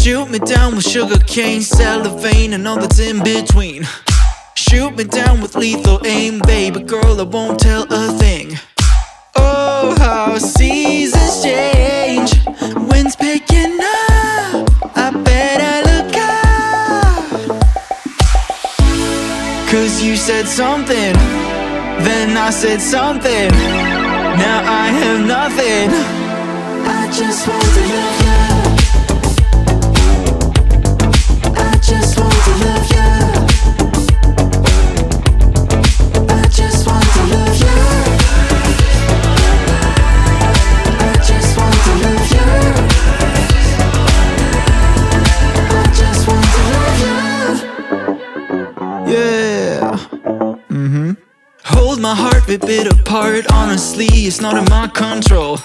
Shoot me down with sugar cane, cellophane, and all that's in between. Shoot me down with lethal aim, baby girl, I won't tell a thing. Oh, how seasons change, winds picking up. I better look out. Cause you said something, then I said something. Now I have nothing. I just want to love you. Hold my heart, rip it apart. Honestly, it's not in my control.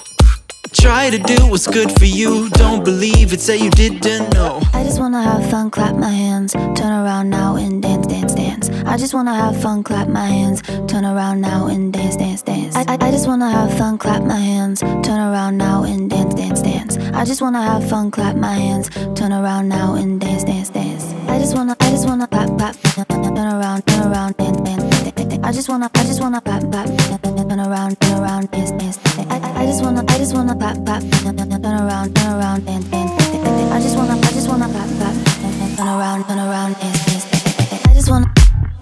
Try to do what's good for you. Don't believe it, say you didn't know. I just wanna have fun, clap my hands. Turn around now and dance, dance, dance. I just wanna have fun, clap my hands. Turn around now and dance, dance, dance. I, I, I just wanna have fun, clap my hands. Turn around now and dance, dance, dance. I just wanna have fun, clap my hands. Turn around now and dance, dance, dance. I just wanna, I just wanna clap, clap. Turn around, turn around, just wanna, I just wanna pop, pop, turn around, turn around, dance, dance. I, I just wanna, I just wanna pop, pop, turn around, turn around, and, and. I just wanna, I just wanna pop, pop, turn around, turn around, dance, dance. I just wanna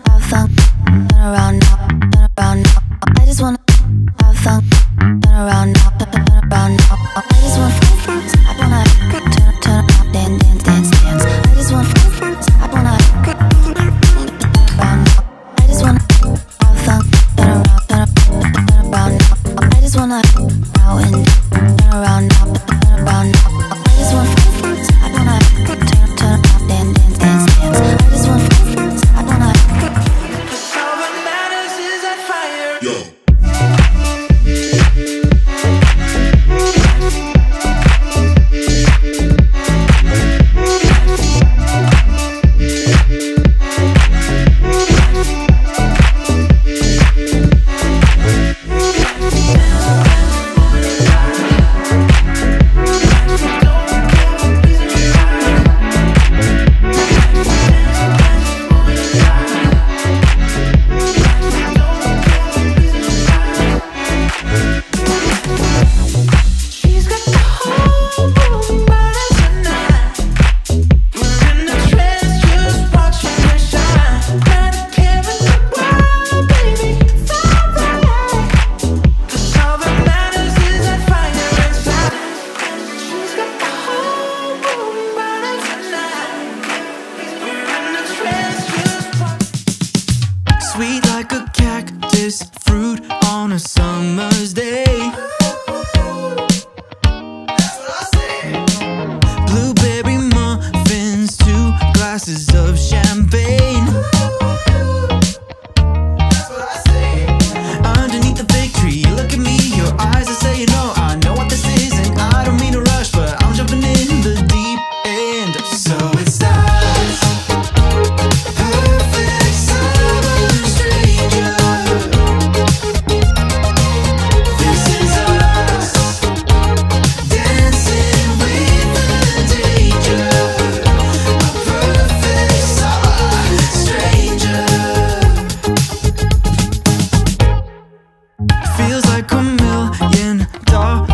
have fun, turn around, turn around. I just wanna have fun, turn around. summer's day. feels like a million dollars.